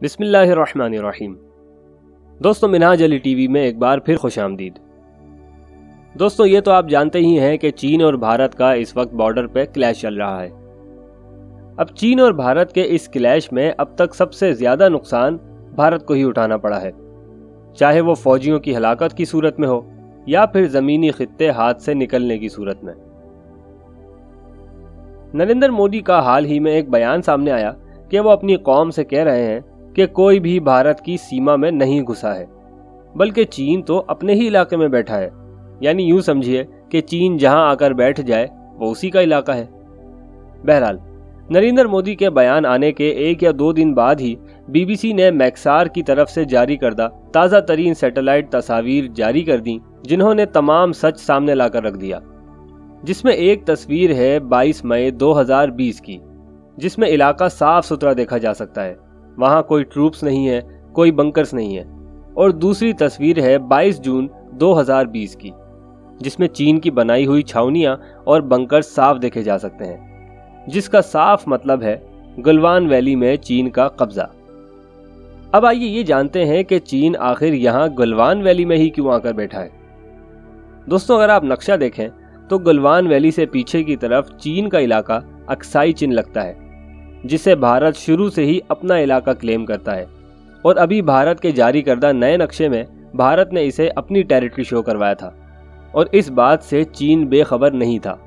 बिस्मिल्लाहिर्रहमानिर्रहीम। दोस्तों मिनाज अली टीवी में एक बार फिर खुश आमदीद। दोस्तों, ये तो आप जानते ही हैं कि चीन और भारत का इस वक्त बॉर्डर पे क्लैश चल रहा है। अब चीन और भारत के इस क्लैश में अब तक सबसे ज़्यादा नुकसान भारत को ही उठाना पड़ा है। चाहे वो फौजियों की हलाकत की सूरत में हो, या फिर जमीनी खत्ते हाथ से निकलने की सूरत में। नरेंद्र मोदी का हाल ही में एक बयान सामने आया कि वो अपनी कौम से कह रहे हैं कि कोई भी भारत की सीमा में नहीं घुसा है, बल्कि चीन तो अपने ही इलाके में बैठा है। यानी यूँ समझिए कि चीन जहाँ आकर बैठ जाए, वो उसी का इलाका है। बहरहाल, नरेंद्र मोदी के बयान आने के एक या दो दिन बाद ही बीबीसी ने मैक्सार की तरफ़ से जारी करदा, ताज़ा तरीन सैटेलाइट तस्वीर जारी कर दी, जिन्होंने तमाम सच सामने लाकर रख दिया। जिसमें एक तस्वीर है 22 मई 2020 की, जिसमें इलाका साफ़ सुथरा देखा जा सकता है। वहाँ कोई ट्रूप्स नहीं है, कोई बंकर्स नहीं है। और दूसरी तस्वीर है 22 जून 2020 की, जिसमें चीन की बनाई हुई छावनियाँ और बंकर साफ़ देखे जा सकते हैं, जिसका साफ़ मतलब है गलवान वैली में चीन का कब्जा। अब आइए ये जानते हैं कि चीन आखिर यहाँ गलवान वैली में ही क्यों आकर बैठा है। दोस्तों, अगर आप नक्शा देखें तो गलवान वैली से पीछे की तरफ़ चीन का इलाका अक्साई चिन्ह लगता है। जिसे भारत शुरू से ही अपना इलाका क्लेम करता है। और अभी भारत के जारी करदा नए नक्शे में भारत ने इसे अपनी टेरिटरी शो करवाया था। और इस बात से चीन बेखबर नहीं था।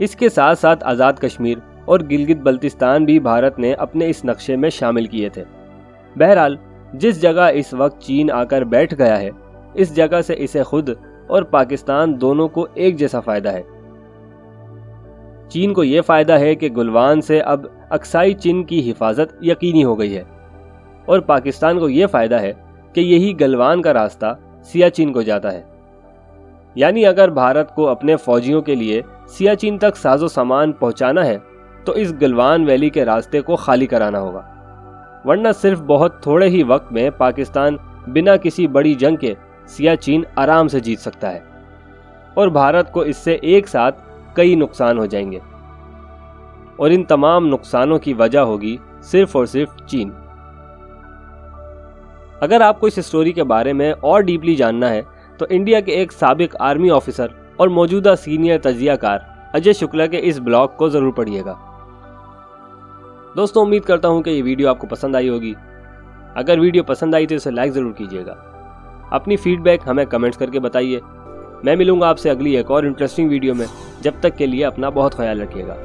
इसके साथ साथ आज़ाद कश्मीर और गिलगित बल्तिस्तान भी भारत ने अपने इस नक्शे में शामिल किए थे। बहरहाल, जिस जगह इस वक्त चीन आकर बैठ गया है, इस जगह से इसे खुद और पाकिस्तान दोनों को एक जैसा फ़ायदा है। चीन को यह फ़ायदा है कि गुलवान से अब अक्साई चीन की हिफाजत यकीनी हो गई है। और पाकिस्तान को यह फ़ायदा है कि यही गलवान का रास्ता सियाचिन को जाता है। यानी अगर भारत को अपने फौजियों के लिए सियाचिन तक साजो सामान पहुंचाना है तो इस गलवान वैली के रास्ते को खाली कराना होगा। वरना सिर्फ़ बहुत थोड़े ही वक्त में पाकिस्तान बिना किसी बड़ी जंग के सियाचिन आराम से जीत सकता है। और भारत को इससे एक साथ कई नुकसान हो जाएँगे। और इन तमाम नुकसानों की वजह होगी सिर्फ़ और सिर्फ़ चीन। अगर आपको इस स्टोरी के बारे में और डीपली जानना है तो इंडिया के एक सबक आर्मी ऑफिसर और मौजूदा सीनियर तजियाकार अजय शुक्ला के इस ब्लॉग को ज़रूर पढ़िएगा। दोस्तों, उम्मीद करता हूँ कि ये वीडियो आपको पसंद आई होगी। अगर वीडियो पसंद आई तो इसे लाइक ज़रूर कीजिएगा। अपनी फीडबैक हमें कमेंट्स करके बताइए। मैं मिलूँगा आपसे अगली एक और इंटरेस्टिंग वीडियो में। जब तक के लिए अपना बहुत ख्याल रखिएगा।